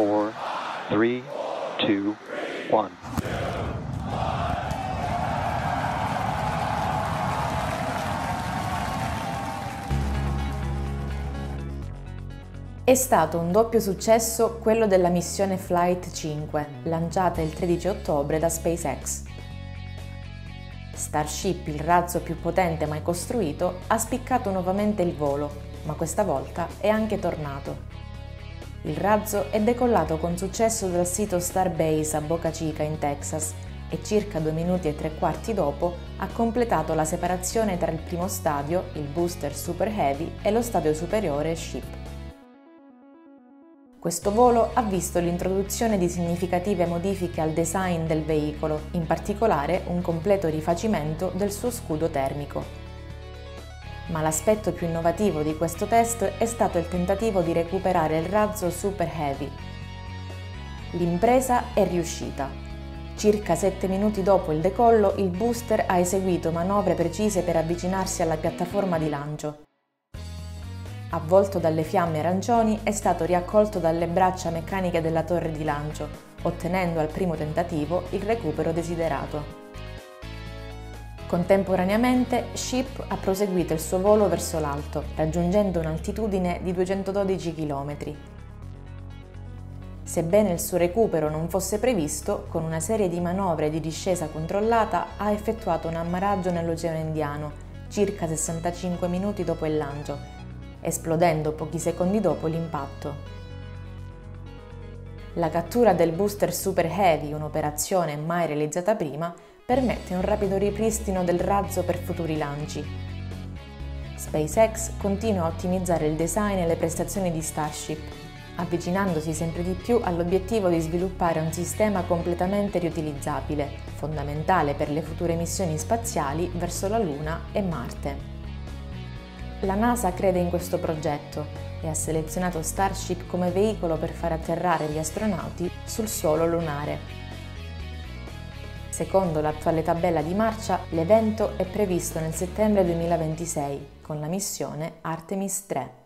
4, 3, 2, 1. È stato un doppio successo quello della missione Flight 5, lanciata il 13 ottobre da SpaceX. Starship, il razzo più potente mai costruito, ha spiccato nuovamente il volo, ma questa volta è anche tornato. Il razzo è decollato con successo dal sito Starbase a Boca Chica in Texas e circa due minuti e tre quarti dopo ha completato la separazione tra il primo stadio, il booster Super Heavy, e lo stadio superiore Ship. Questo volo ha visto l'introduzione di significative modifiche al design del veicolo, in particolare un completo rifacimento del suo scudo termico. Ma l'aspetto più innovativo di questo test è stato il tentativo di recuperare il razzo Super Heavy. L'impresa è riuscita. Circa 7 minuti dopo il decollo, il booster ha eseguito manovre precise per avvicinarsi alla piattaforma di lancio avvolto dalle fiamme arancioni, è stato riaccolto dalle braccia meccaniche della torre di lancio, ottenendo al primo tentativo il recupero desiderato. Contemporaneamente, Ship ha proseguito il suo volo verso l'alto, raggiungendo un'altitudine di 212 km. Sebbene il suo recupero non fosse previsto, con una serie di manovre di discesa controllata ha effettuato un ammaraggio nell'Oceano Indiano, circa 65 minuti dopo il lancio, esplodendo pochi secondi dopo l'impatto. La cattura del booster Super Heavy, un'operazione mai realizzata prima, permette un rapido ripristino del razzo per futuri lanci. SpaceX continua a ottimizzare il design e le prestazioni di Starship, avvicinandosi sempre di più all'obiettivo di sviluppare un sistema completamente riutilizzabile, fondamentale per le future missioni spaziali verso la Luna e Marte. La NASA crede in questo progetto e ha selezionato Starship come veicolo per far atterrare gli astronauti sul suolo lunare. Secondo l'attuale tabella di marcia, l'evento è previsto nel settembre 2026 con la missione Artemis 3.